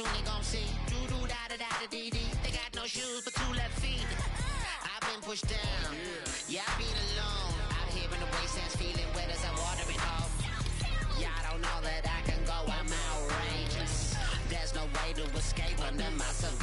soon they gon' see. Do do da da da da dee dee. They got no shoes but two left feet. I've been pushed down. Yeah, I've been alone. Out here in the wastelands, feeling wet as I'm watering home. Yeah, I don't know that I can go. I'm outrageous. There's no way to escape under my surveillance.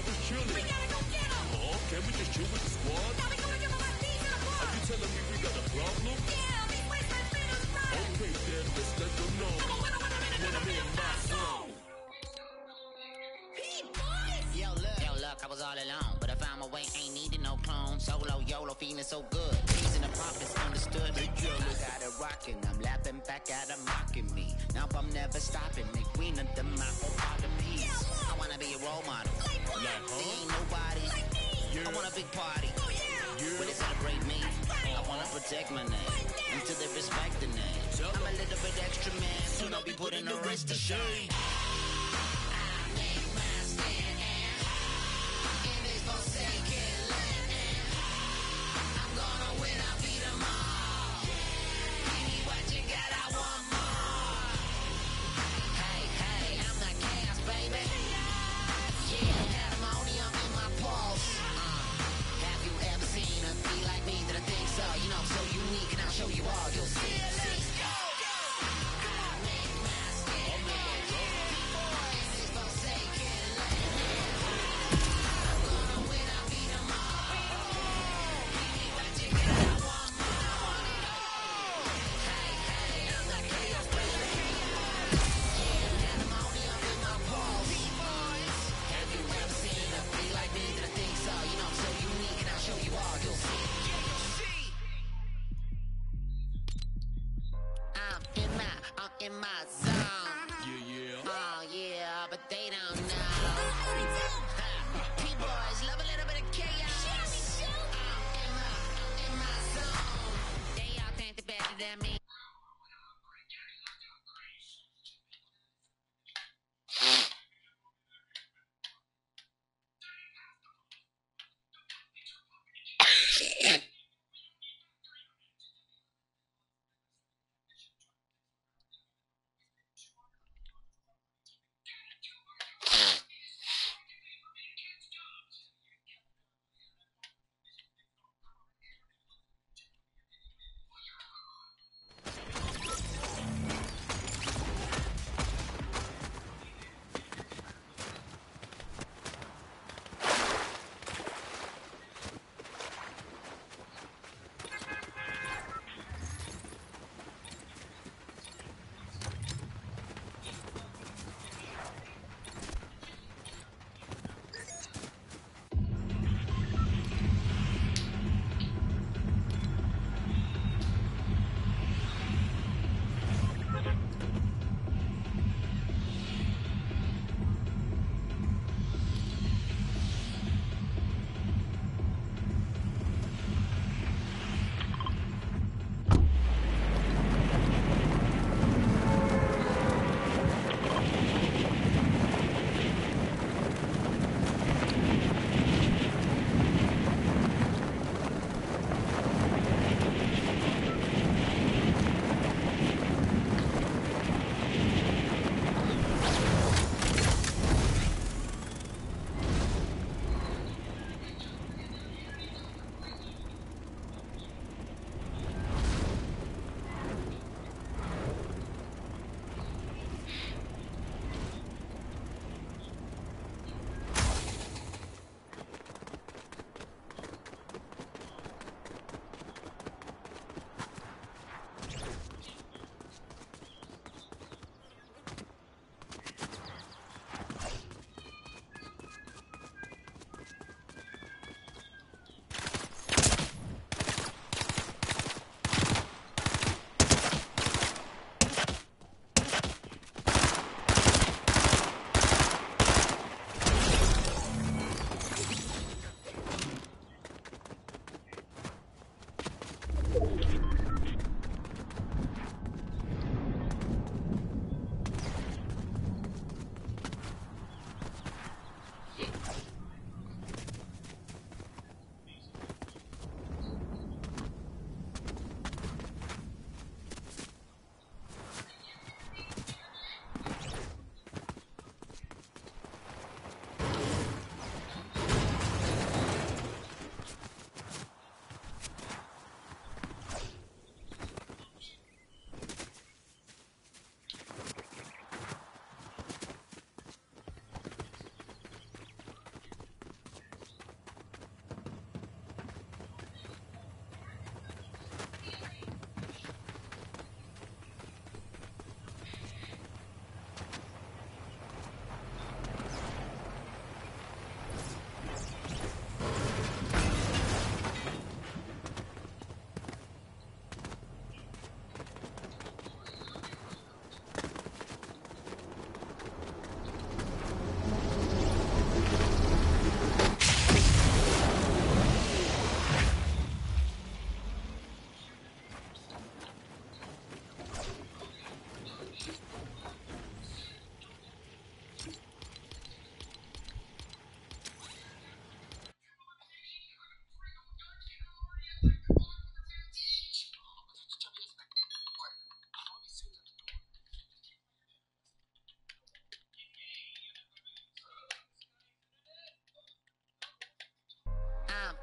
I was chilling. Oh, can we just chill with the squad? Are you telling me we got a problem? Okay, then let's let them know. I'm my zone. Yo, look. Yo, look, I was all alone, but I found my way, ain't needing no clone. Solo, YOLO, feeling so good. And the prophets understood. They. I got it rocking, I'm laughing back at them mocking me. Now I'm never stopping, make queen of them my whole of peace. I wanna be a role model. Like, There huh? ain't nobody. I want a big party. When they celebrate me, I wanna protect my name until they respect the name. I'm a little bit extra man, soon I'll be putting the rest to shame. Show you all. You'll see.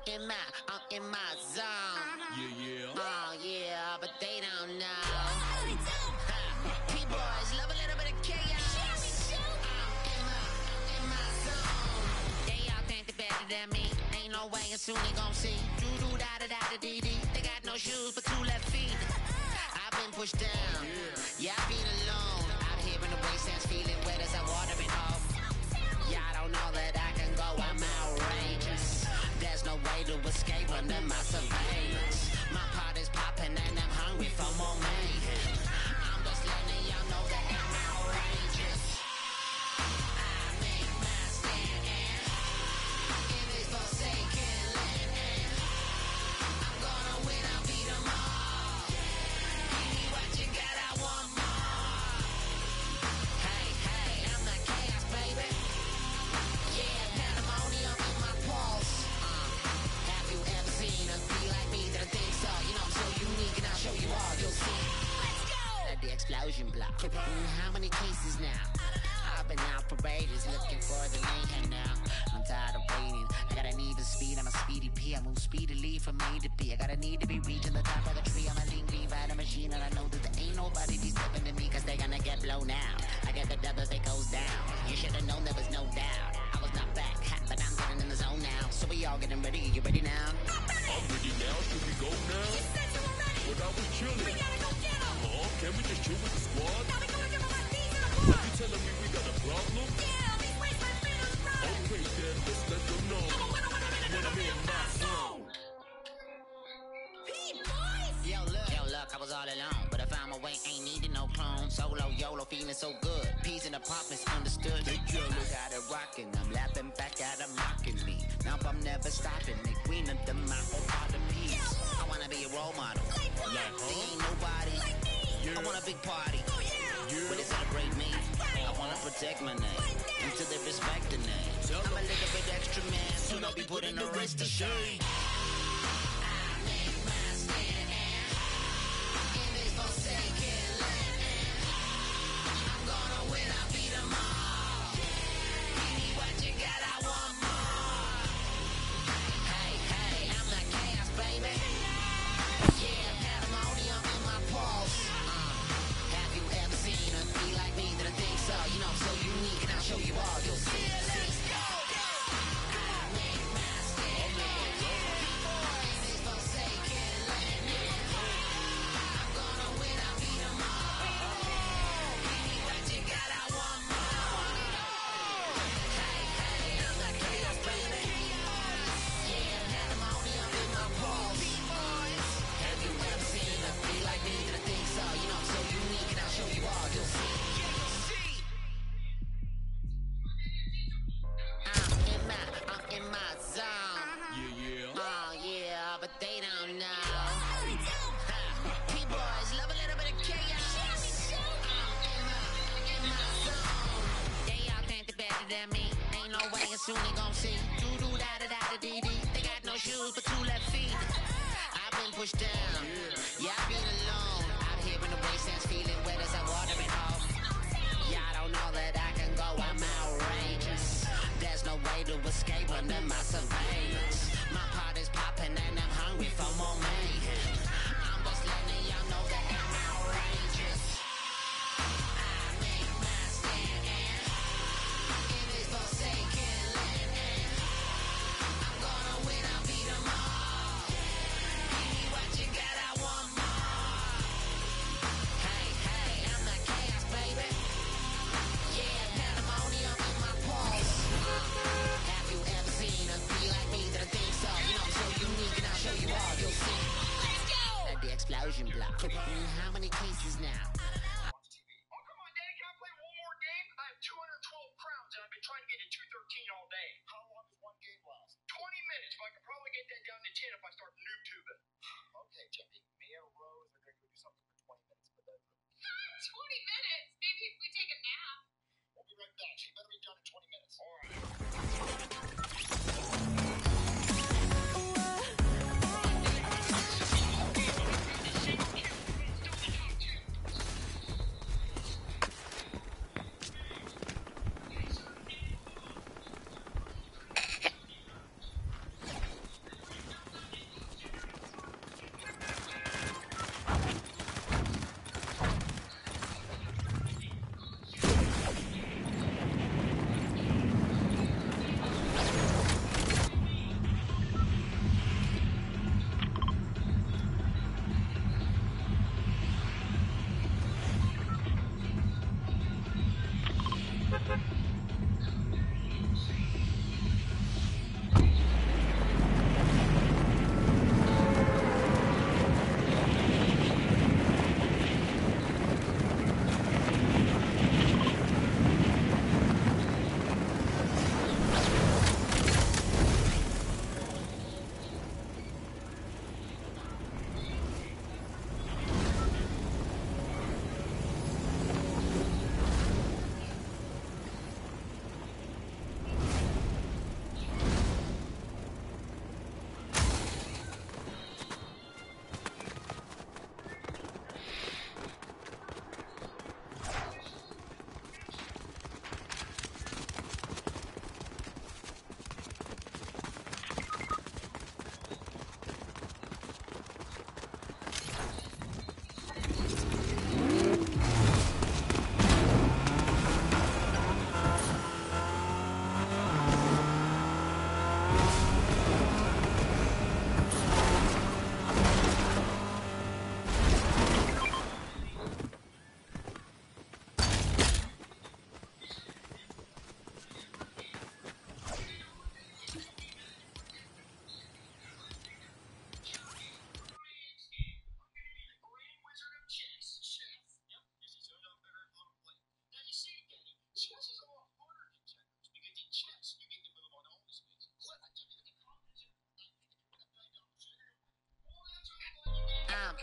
in my, I'm in my zone. Uh -huh. Yeah, yeah. Oh, yeah, but they don't know. They don't. P-boys love a little bit of chaos. Yeah, we do. I'm in my, in my zone. They all think they're better than me. Ain't no way, and soon they gon' see. Doo doo da da da da dee dee. They got no shoes but two left feet. I've been pushed down. Yeah, yeah I've been alone. Out here in the wastelands, feeling wet as a watering hole. Y'all don't know that I can go. I'm out no way to escape under my surveillance. My pot is popping and I'm hungry for more mayhem. How many cases now? I've been out for ages looking for the mayhem now. I'm tired of waiting. I got a need to speed. I'm a speedy P. I move speedily from A to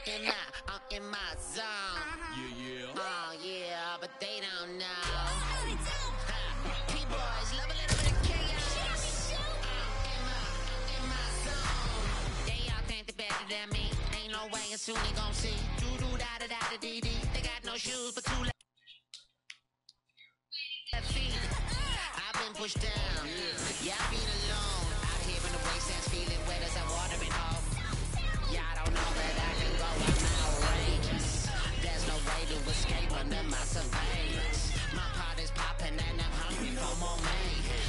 in my, I'm in my zone. Yeah, yeah. Oh yeah, but they don't know. P-boys love a little bit of chaos. In my, in my zone. They all think they're better than me. Ain't no way, and soon they gon' see. Do do da da da da dee dee. They got no shoes, but two left feet. I've been pushed down. Yeah, I've been alone. Out here in the wastelands, feeling wet as I watering home. Yeah, escape under my surveillance. My pot is popping and I'm hungry for more mayhem.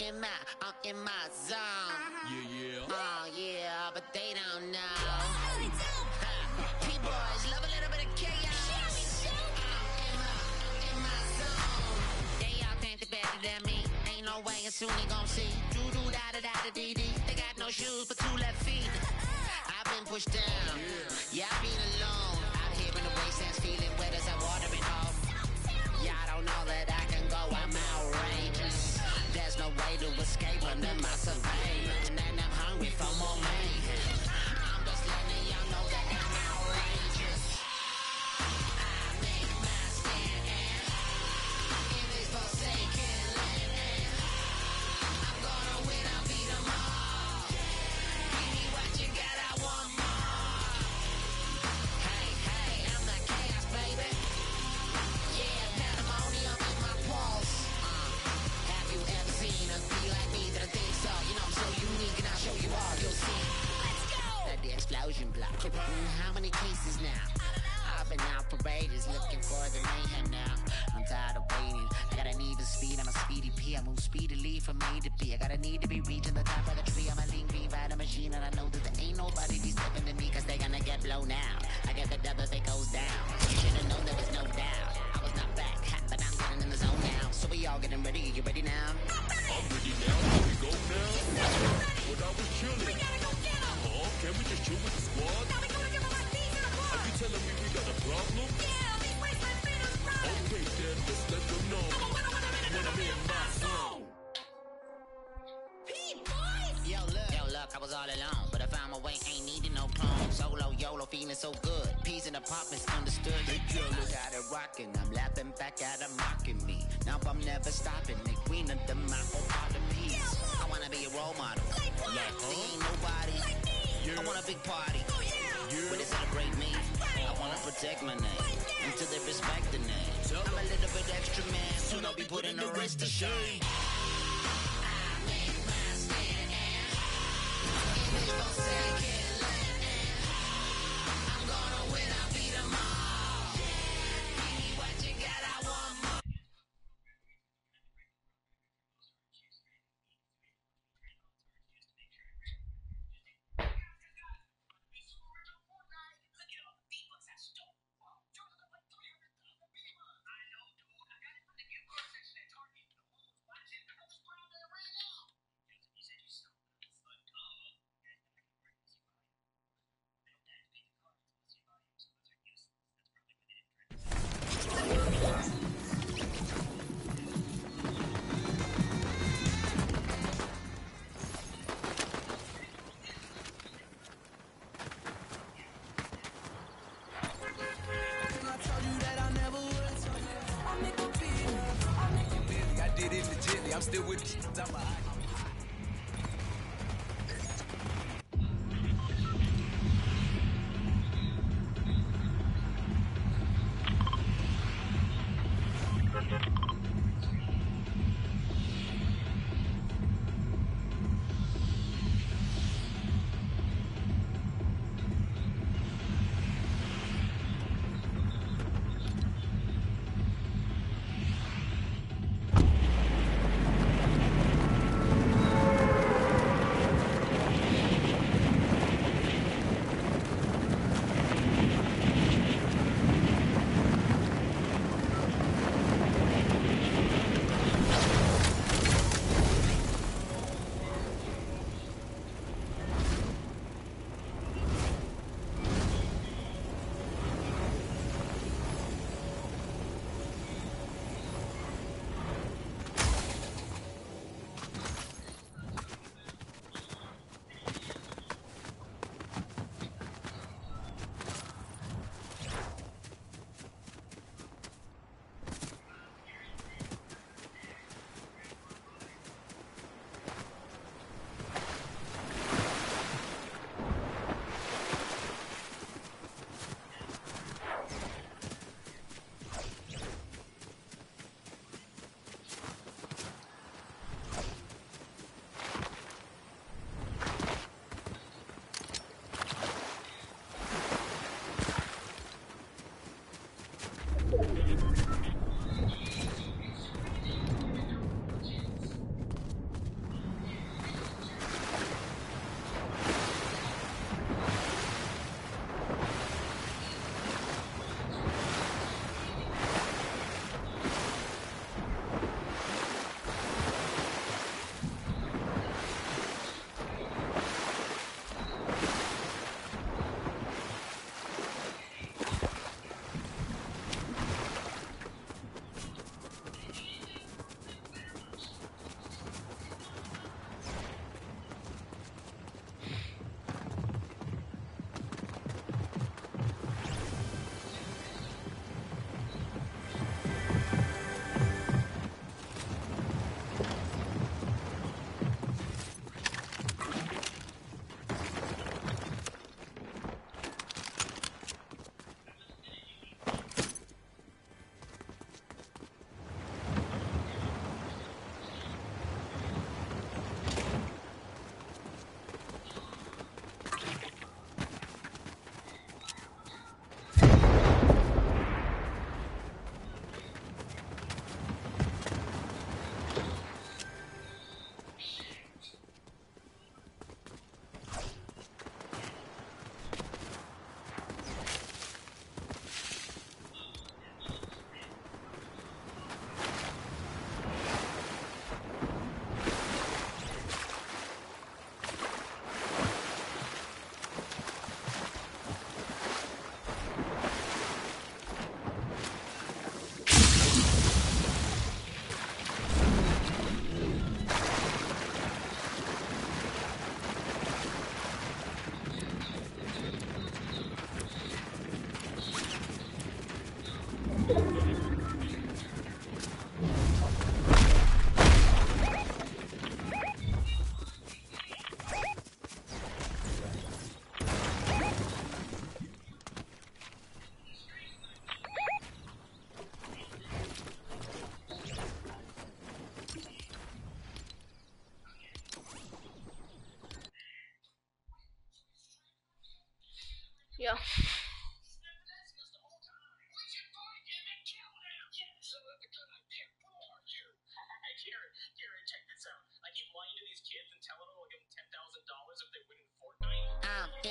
in my, I'm in my zone. Uh-huh. Yeah, yeah. Oh, yeah, but they don't know. Oh, they do. P-boys love a little bit of chaos. I'm in my, in my zone. They all think they better than me. Ain't no way, and soon they gon' see. Do-do-da-da-da-da-dee-dee. They got no shoes but two left feet. I've been pushed down. Yeah, I've been alone. Out here in the wastelands, feeling wet as a watering hole. off. Y'all don't know that I can go, I'm out. There's no way to escape under my surveillance. And I'm hungry for more mayhem. back at them mocking me. Now I'm never stopping, the queen of the mahopotomies. Oh, yeah, I wanna be a role model. Like what? Huh? ain't nobody. Like me. Yeah. I want a big party. Oh yeah. they celebrate me. Right. I wanna protect my name. Until they respect the name. So, I'm a little bit extra man. Soon I'll be putting the rest to shame. I my stand and I gonna They would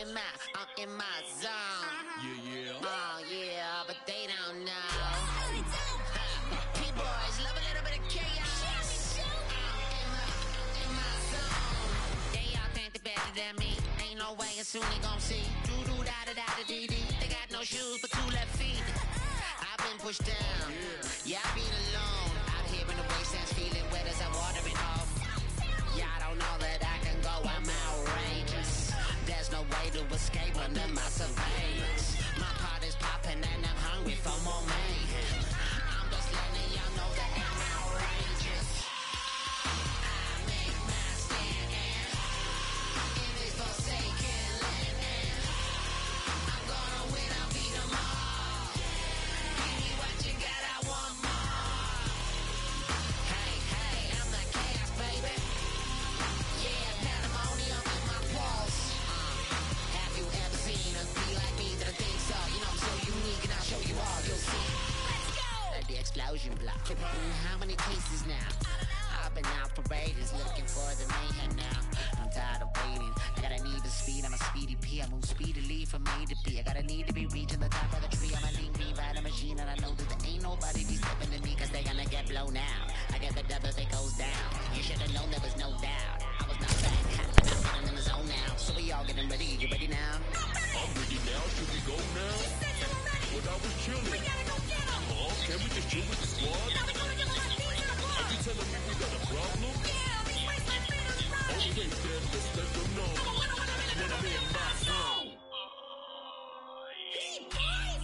In my, I'm in my zone. Yeah, yeah. Oh yeah, but they don't know. P-boys love a little bit of chaos. I'm in my, in my zone. They all think they're better than me. Ain't no way, and soon they gon' see. Do do da da da da dee dee. They got no shoes but two left feet. I've been pushed down. Yeah, I've been alone. Out here in the wastelands, feeling wet as I'm watering to escape under my surveillance. My pot is popping and I'm hungry for more mayhem. But I was chilling. Oh, can we just chill with the squad? Are you telling me we got a problem? Okay, then let's let them know.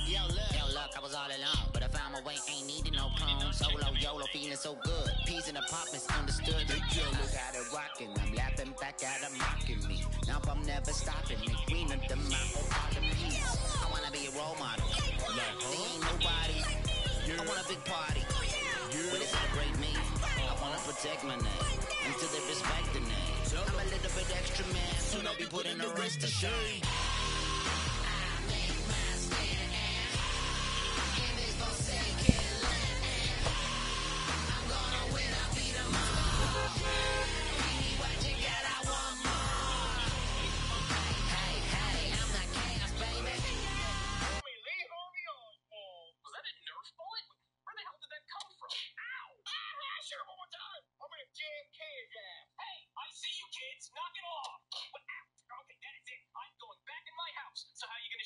Yo, look. I was all alone. But I found my way, ain't needing no clone. Solo, YOLO, feeling so good. Peace in apartments, understood. They jealous. Got it rocking. I'm laughing back at them mocking me. Now I'm never stopping me. Green of them, my. I wanna be a role model. Ain't nobody. I want a big party. Will celebrate me? I wanna protect my name. Until they respect the name. I'm a little bit extra man. Soon I'll be putting the rest to shame.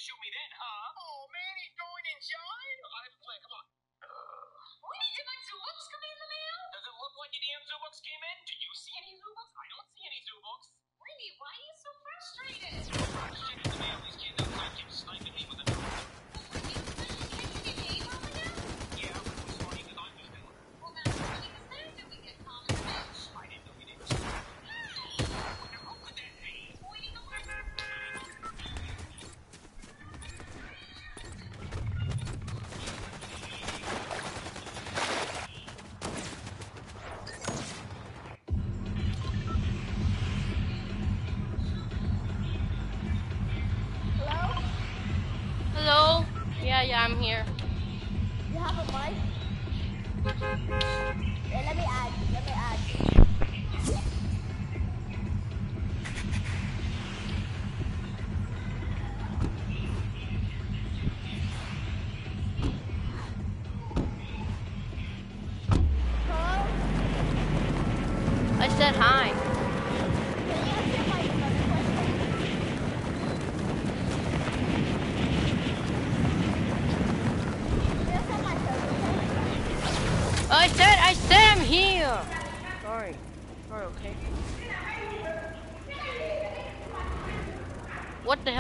Shoot me then, huh? Oh man, he's going in inside. I have a plan. Come on. Winnie, did my Zoobooks come in the mail? Does it look like your damn Zoobooks came in? Do you see any Zoobooks? I don't see any Zoobooks. Winnie, why are you so frustrated? Shit in the mail. These kids outside keep sniping me with a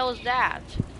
hell is that?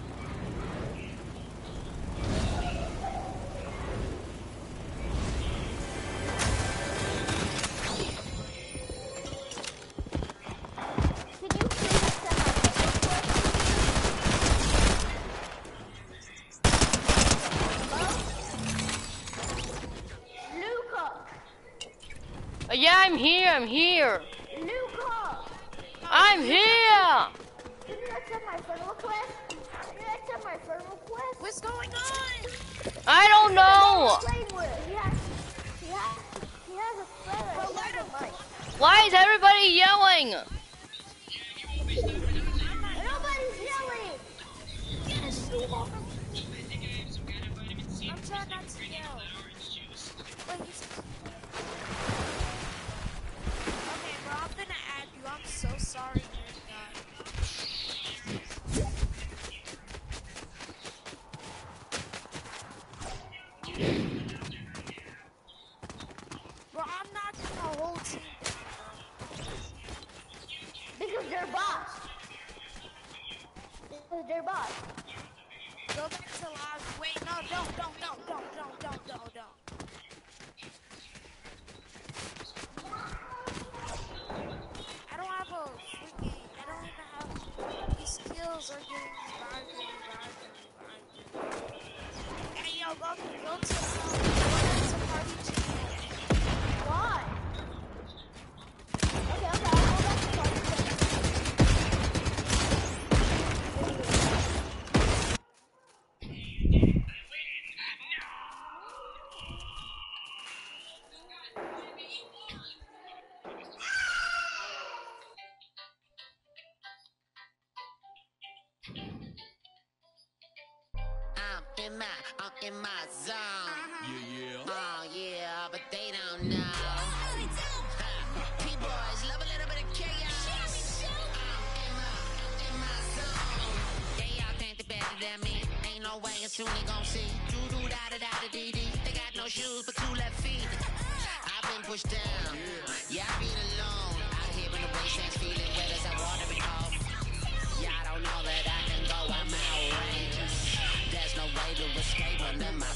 soon they gon' see. Doo doo da da da da dee dee. They got no shoes but two left feet. I've been pushed down. Yeah, I've been alone. Out here in the wastelands, feeling wet as I water it Yeah, I don't know that I can go. I'm outrageous. There's no way to escape under my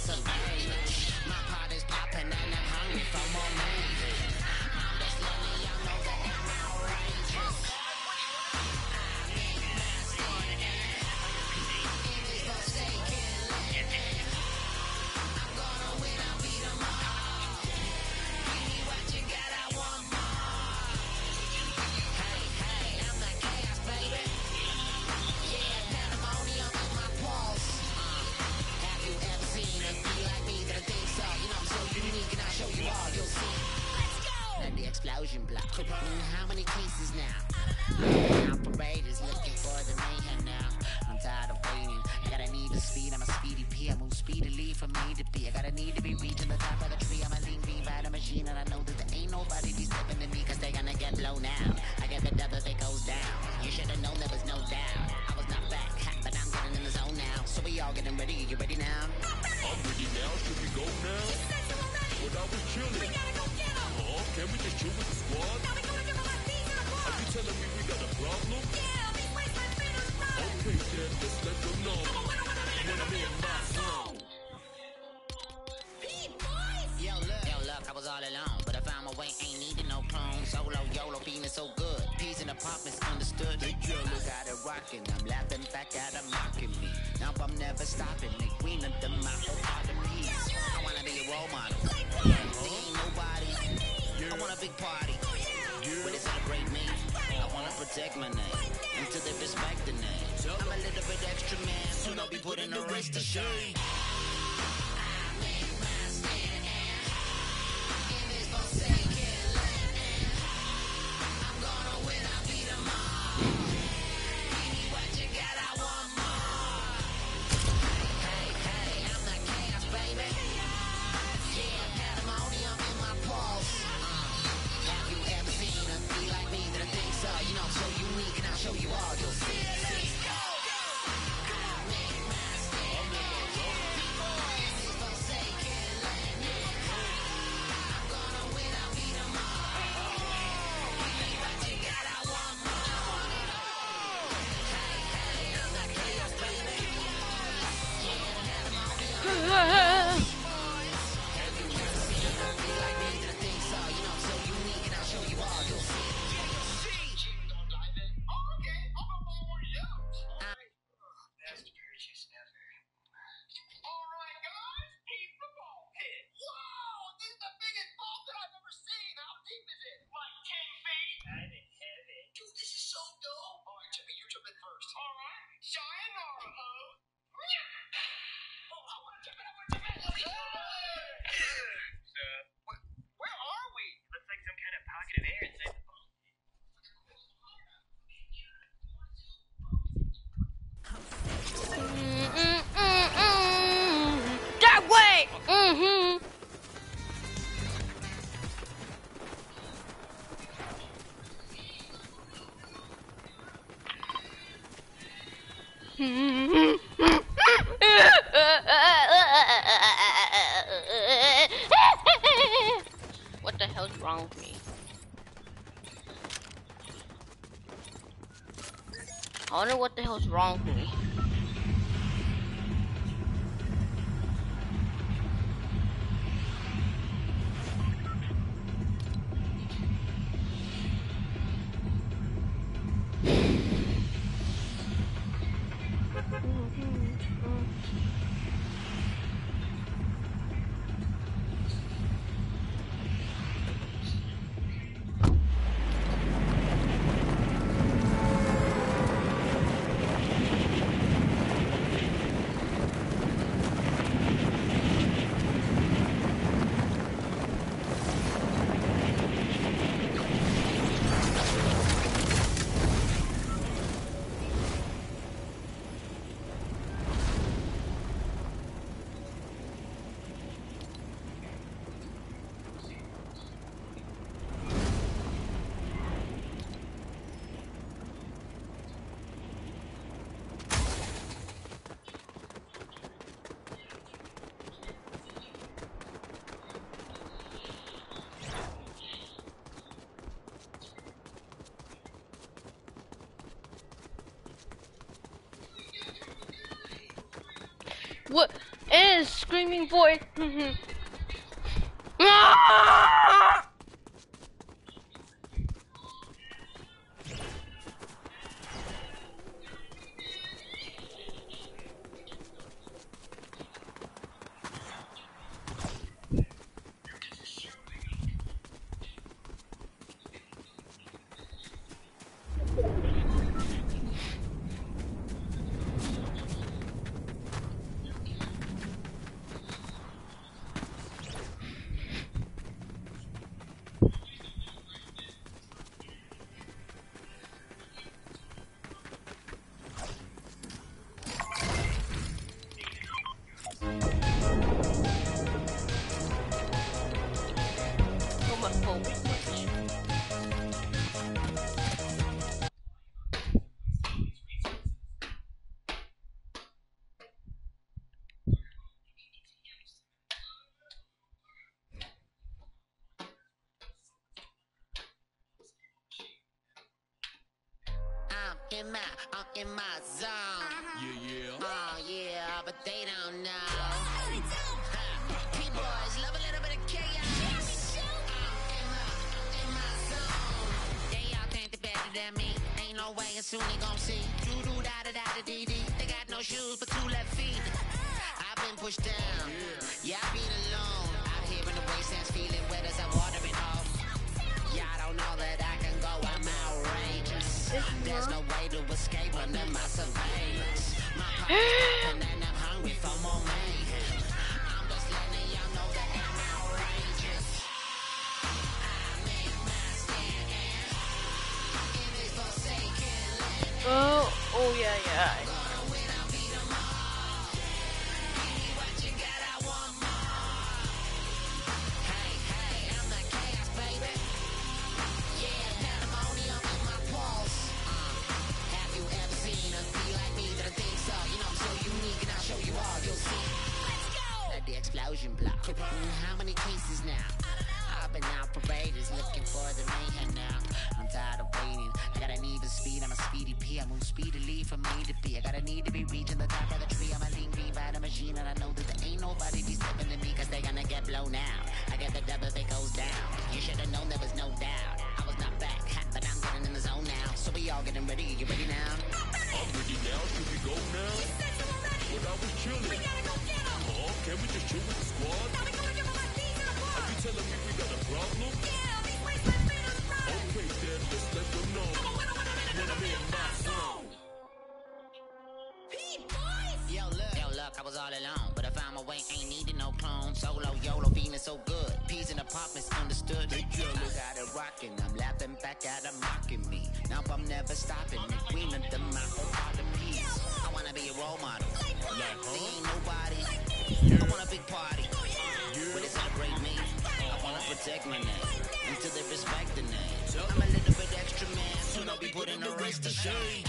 protect my name until they respect the name. I'm a little bit extra man, soon I'll be putting the rest to shame. screaming boy. Mm-hmm. in my zone. Uh -huh. Yeah, yeah. Oh, yeah, but they don't know. P-boys love a little bit of chaos. Yeah, I'm uh, in my, in my zone. They all think they're better than me. Ain't no way and soon they gon' see. Doo doo da da da da dee dee. They got no shoes but two left feet. I've been pushed down. Yeah, I've been alone. Out here in the wasteland, feeling wet as I walk. escape under my surveillance. My I'm hungry for more mayhem. I'm just letting y'all know that I'm outrageous. I make my stand in this forsaken land. Oh, oh yeah, yeah. protect my name until they respect the name. I'm a little bit extra man, soon I'll be putting the rest to shame.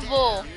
travou.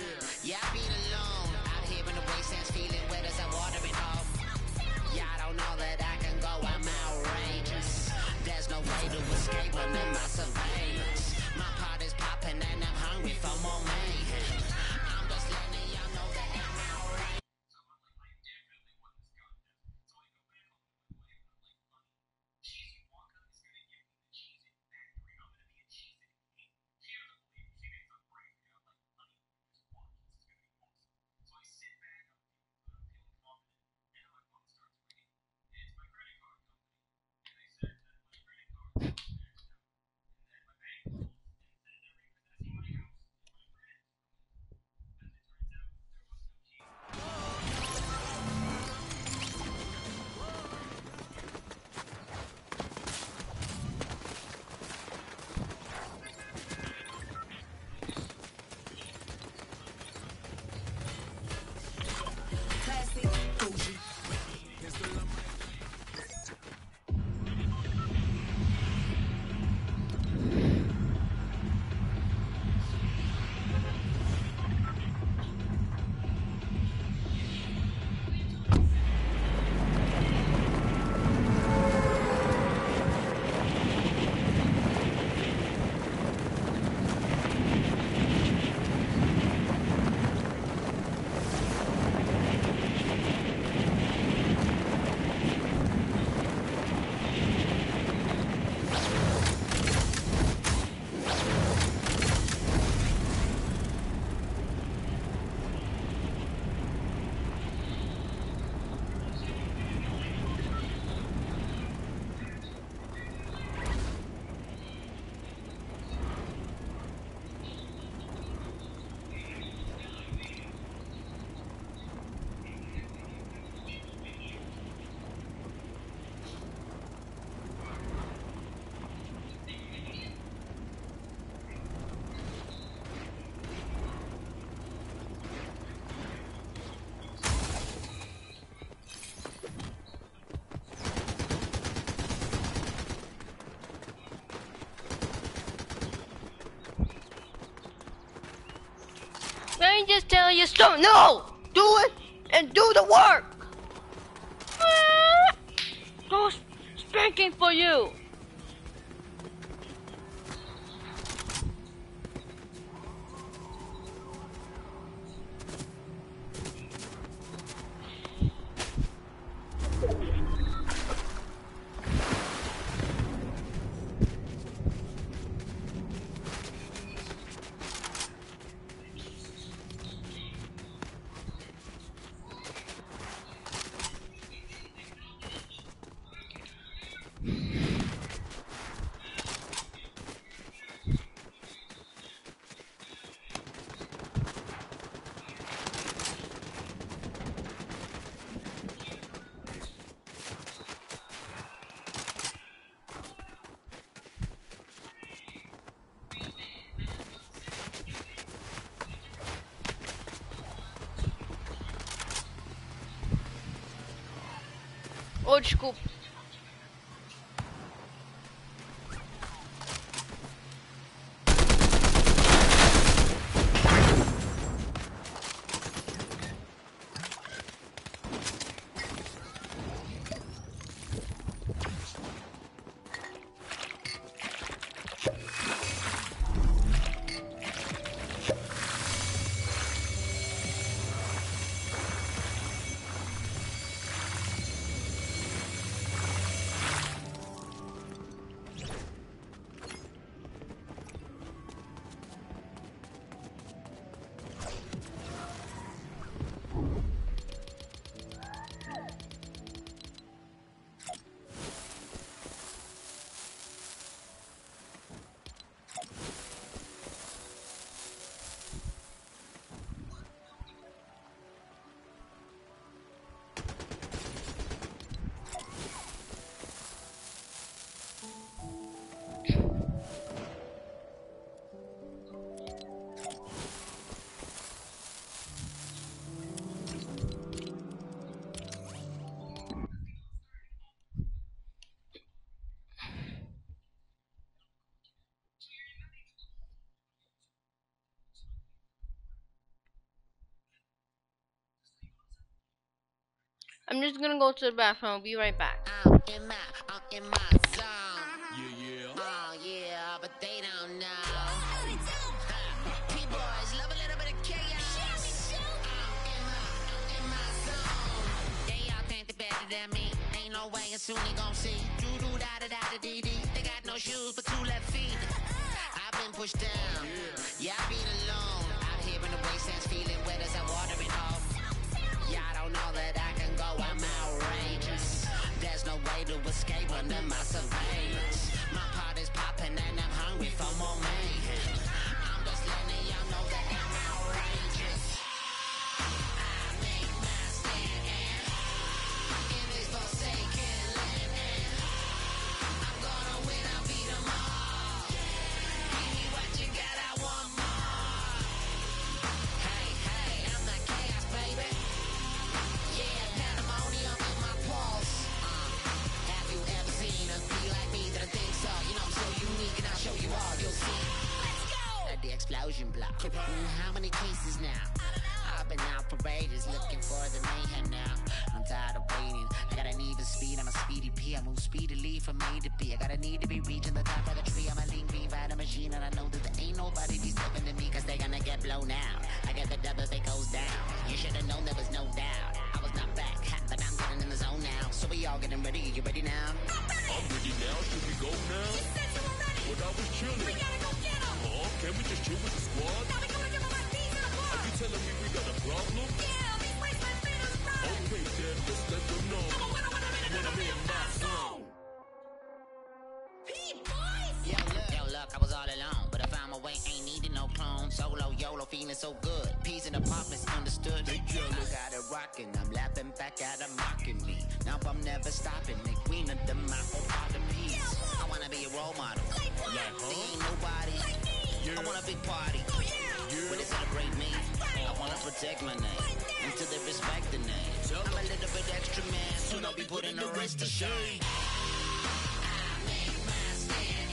telling you stop. No! Do it and do the work! Go spanking for you! Ou oh, desculpa. I'm just gonna go to the bathroom. I'll be right back. I'm in my, I'm in my zone. Yeah, yeah. Oh yeah, but they don't know. P-boys love a little bit of chaos. I'm in my, I'm in my zone. They all think they're better than me. Ain't no way, and soon they gon' see. Do do da da da da dee dee. They got no shoes but two left feet. I've been pushed down. Yeah, I've been alone. Out here in the wastelands, feeling wet as I'm watering off. Yeah, I don't know that I can go. I'm outrageous. There's no way to escape under my surveillance. My pot is popping and I'm hungry for more mayhem. Mm, how many cases now? I've been out for ages looking for the mayhem now. I'm tired of waiting. I got an even speed. I'm a speedy P. I move speedily from A to B. I gotta need to be reaching the top of the tree. I'm a lean bean rider machine, and I know that there ain't nobody be stepping to me, cause they gonna get blown out. I get the double if it goes down. You should've known there was no doubt. I was not back, but I'm getting in the zone now. So we all getting ready. You ready now? I'm ready now. Should we go now? You said you were ready. But I was chilling. We gotta go get them. Oh, uh-huh. can we just chill with the squad? Are you telling me we got a problem? Okay, then let's let them know. When I'm in my zone. Yo, look, yo, look, I was all alone, but I found my way, ain't needing no clone. Solo, YOLO, feeling so good. Peas in the apartments, understood. They jealous. I got it rocking, I'm laughing back at them mocking me. Now I'm never stopping, the queen of the my whole part of peace. I wanna be a role model. Like, There huh? ain't nobody. like me. I want a big party. Where they celebrate me. Wanna protect my name. Until they respect the name. I'm a little bit extra man. Soon I'll be putting the rest to shame. I make my stand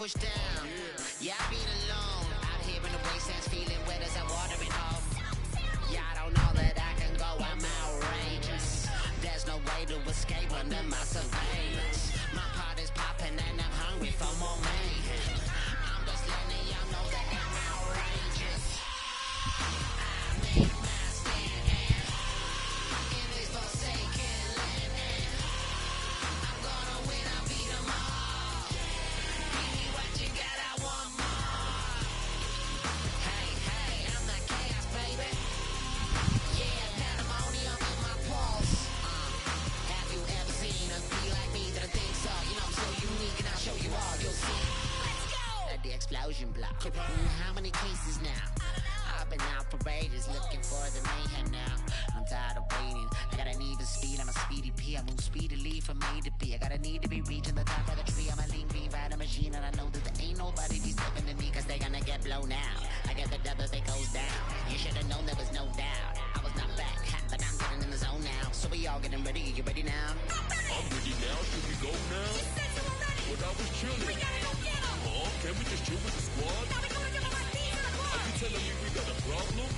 Pushed down. So we all getting ready. You ready now? I'm ready I'm ready now. Should we go now? You said you were ready. But I was chilling. Oh, can we just chill with the squad? Are you telling me we got a problem?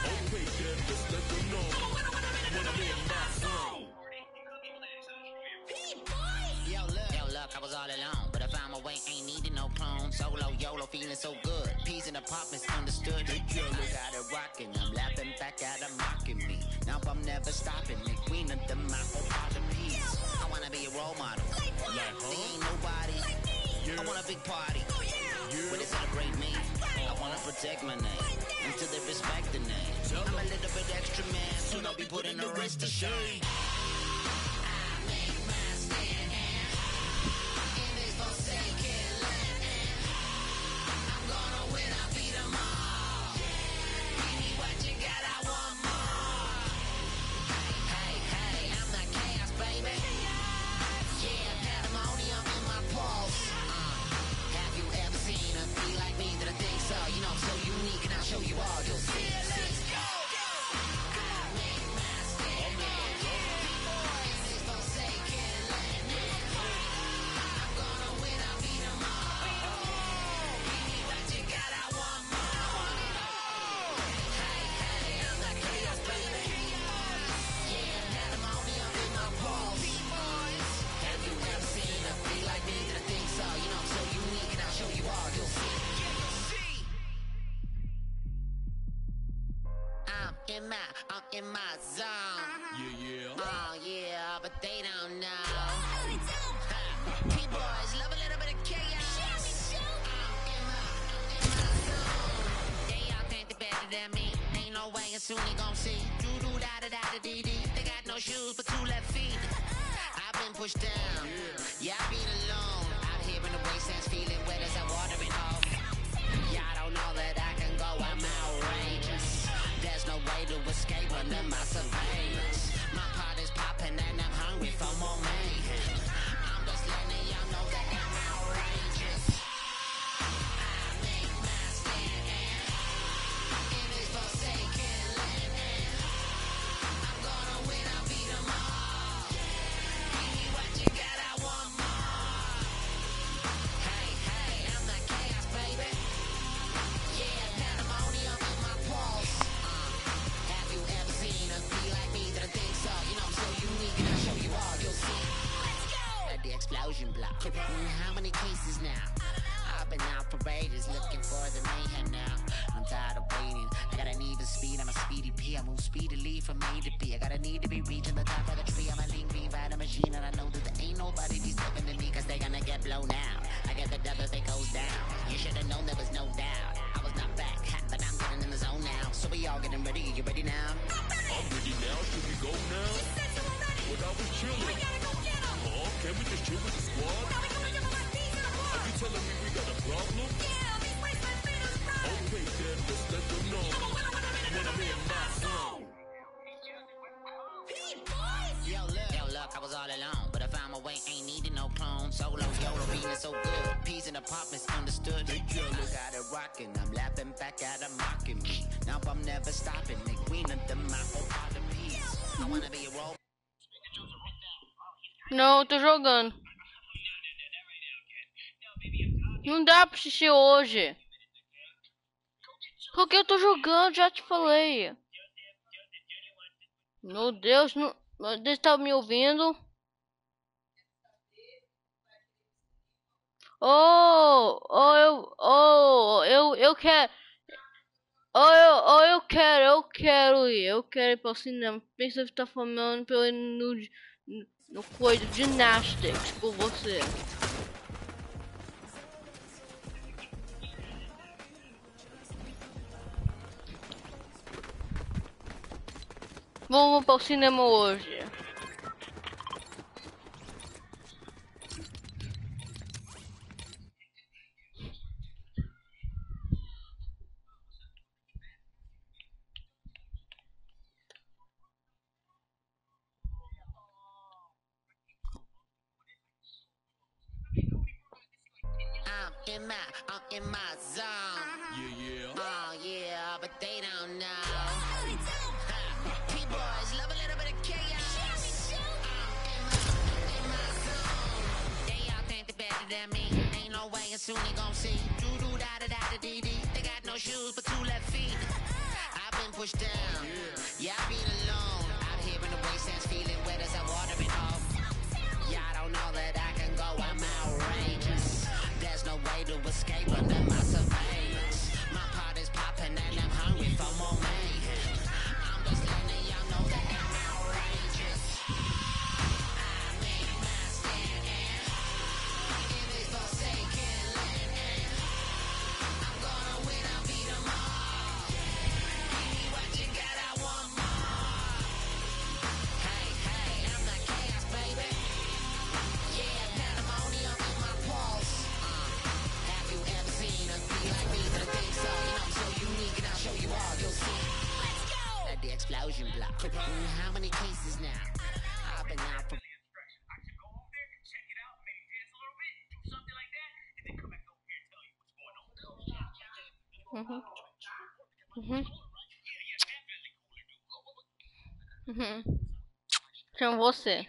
Okay, then let's let them know. When I'm in my zone. I was all alone. But I found my way, ain't needing no clone. Solo, YOLO, feeling so good. Peas in the pop, misunderstood. The killer got it rocking. I'm laughing back at them mocking me. Now I'm never stopping. The queen of the mouth, peace. I wanna be a role model. Like what? Ain't nobody. Like me. I want a big party. Oh, yeah. Yeah. Where they celebrate me. I wanna protect my name. Until they respect the name. I'm a little bit extra man, Soon I'll be putting the rest to shame. under my. understood. They jealous. It rocking, I'm laughing back at them mocking me. Now I'm never stopping, queen of. I wanna be a role. Não, tô jogando. Não dá pra assistir hoje. Porque eu tô jogando, já te falei. Meu Deus, não... Deus tá me ouvindo. oh oh eu, oh eu, eu quero, oh eu, oh eu quero, eu quero ir, eu quero ir para o cinema. Pensa que tá falando pelo nude no, no, coisa de gymnastics com você. Vamos para o cinema hoje. Uhum. Chamo você.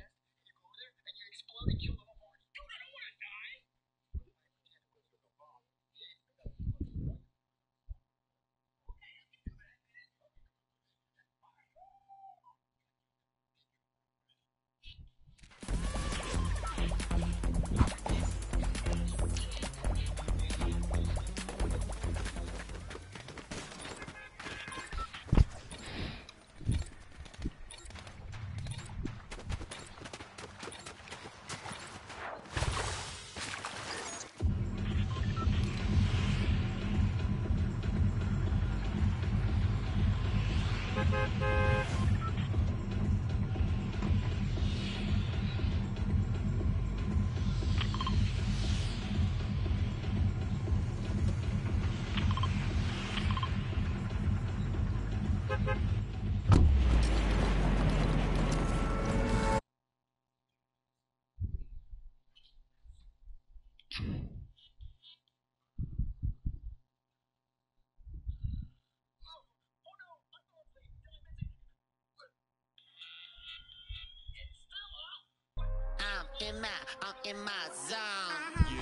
In my, I'm in my zone.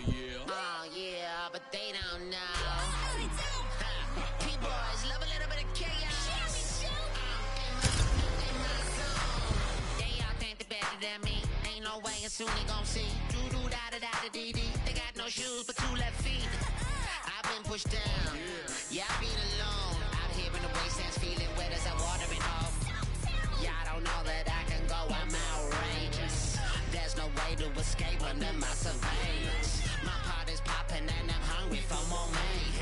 Yeah, yeah. Oh yeah, but they don't know. P-boys love a little bit of chaos. I'm in my, in my zone. They all think they're better than me. Ain't no way, and soon they gon' see. Do do da da da da dee dee. They got no shoes but two left feet. I've been pushed down. Yeah, I've been alone. Out here in the wastelands, feeling wet as I'm watering. Y'all way to escape under my surveillance. My pot is popping and I'm hungry for more mayhem.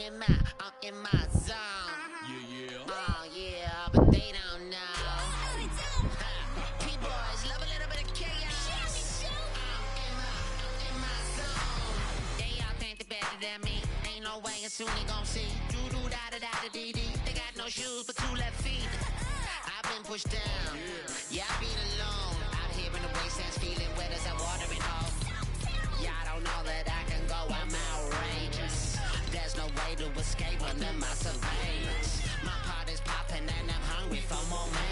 in my, I'm in my zone. Yeah, yeah. Oh, yeah, but they don't know. P-boys love a little bit of chaos. I'm in my, I'm in my zone. They all think they're better than me. Ain't no way, and soon they gon' see. Doo doo da da da da dee dee. They got no shoes but two left feet. I've been pushed down. Yeah, I've been alone. Out here in the wastelands, feeling wet as a watering hole. off. Y'all don't know that I can go. I'm out. There's no way to escape under my surveillance. My pot is popping and I'm hungry for more.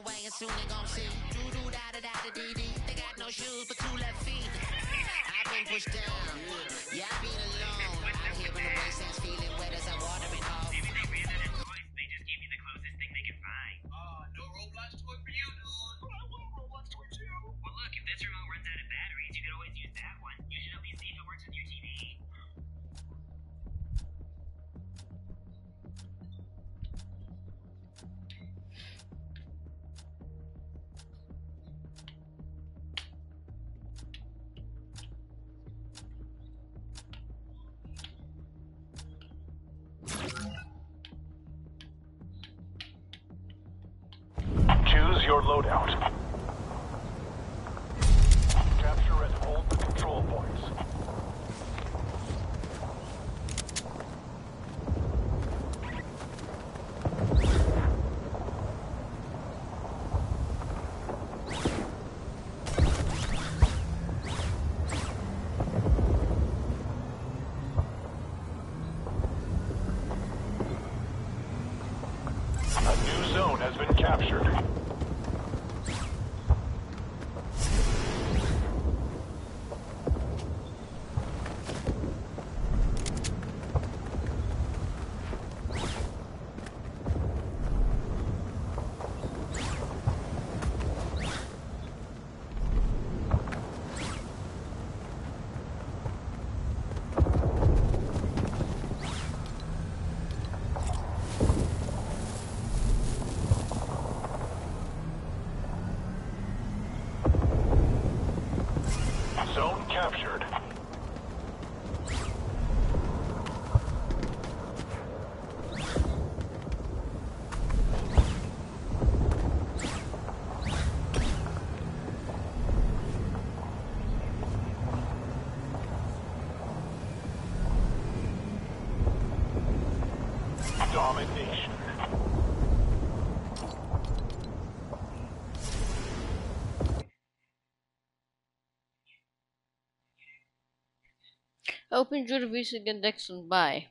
way and soon they gon' see. Doo doo da da da da dee dee. They got no shoes but two left feet. I've been pushed down. Yeah, I've been alone. Out here in the wastelands feeling. The video again next one. Bye.